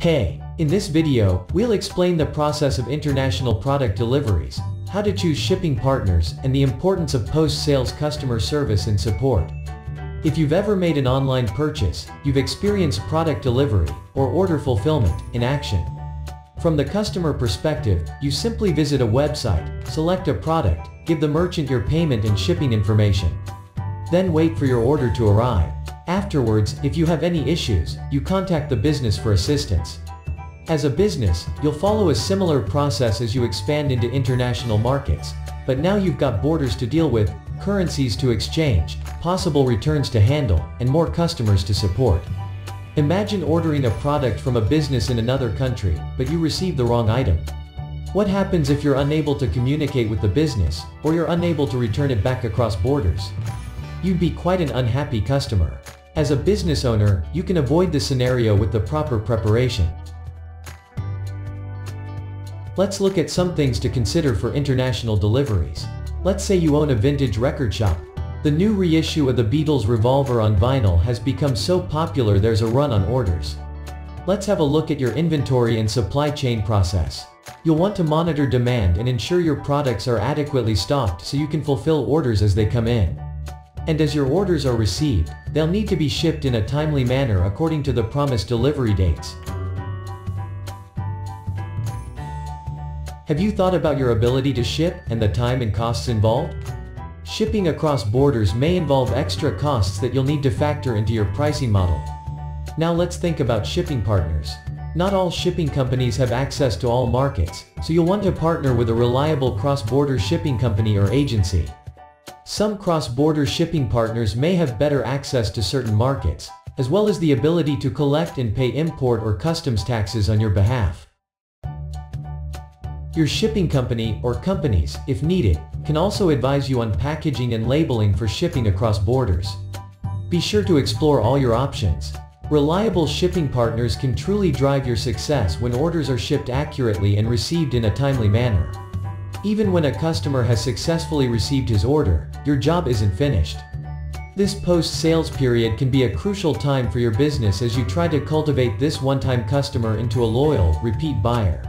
Hey, in this video, we'll explain the process of international product deliveries, how to choose shipping partners, and the importance of post-sales customer service and support. If you've ever made an online purchase, you've experienced product delivery, or order fulfillment, in action. From the customer perspective, you simply visit a website, select a product, give the merchant your payment and shipping information. Then wait for your order to arrive. Afterwards, if you have any issues, you contact the business for assistance. As a business, you'll follow a similar process as you expand into international markets, but now you've got borders to deal with, currencies to exchange, possible returns to handle, and more customers to support. Imagine ordering a product from a business in another country, but you receive the wrong item. What happens if you're unable to communicate with the business, or you're unable to return it back across borders? You'd be quite an unhappy customer. As a business owner, you can avoid the scenario with the proper preparation. Let's look at some things to consider for international deliveries. Let's say you own a vintage record shop. The new reissue of the Beatles Revolver on vinyl has become so popular there's a run on orders. Let's have a look at your inventory and supply chain process. You'll want to monitor demand and ensure your products are adequately stocked so you can fulfill orders as they come in. And as your orders are received, they'll need to be shipped in a timely manner according to the promised delivery dates. Have you thought about your ability to ship and the time and costs involved? Shipping across borders may involve extra costs that you'll need to factor into your pricing model. Now let's think about shipping partners. Not all shipping companies have access to all markets, so you'll want to partner with a reliable cross-border shipping company or agency. Some cross-border shipping partners may have better access to certain markets, as well as the ability to collect and pay import or customs taxes on your behalf. Your shipping company, or companies, if needed, can also advise you on packaging and labeling for shipping across borders. Be sure to explore all your options. Reliable shipping partners can truly drive your success when orders are shipped accurately and received in a timely manner. Even when a customer has successfully received his order, your job isn't finished. This post-sales period can be a crucial time for your business as you try to cultivate this one-time customer into a loyal, repeat buyer.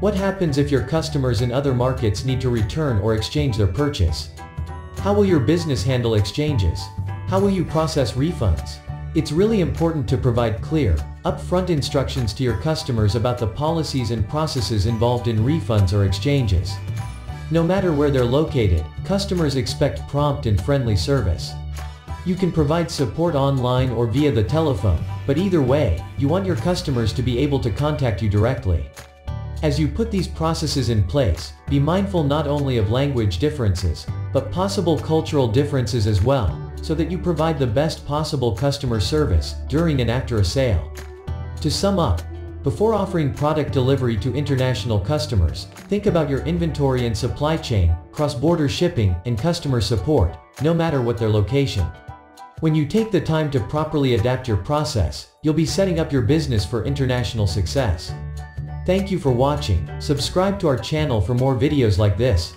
What happens if your customers in other markets need to return or exchange their purchase? How will your business handle exchanges? How will you process refunds? It's really important to provide clear, upfront instructions to your customers about the policies and processes involved in refunds or exchanges. No matter where they're located, customers expect prompt and friendly service. You can provide support online or via the telephone, but either way, you want your customers to be able to contact you directly. As you put these processes in place, be mindful not only of language differences, but possible cultural differences as well, so that you provide the best possible customer service during and after a sale. To sum up, before offering product delivery to international customers, think about your inventory and supply chain, cross-border shipping, and customer support, no matter what their location. When you take the time to properly adapt your process, you'll be setting up your business for international success. Thank you for watching, subscribe to our channel for more videos like this.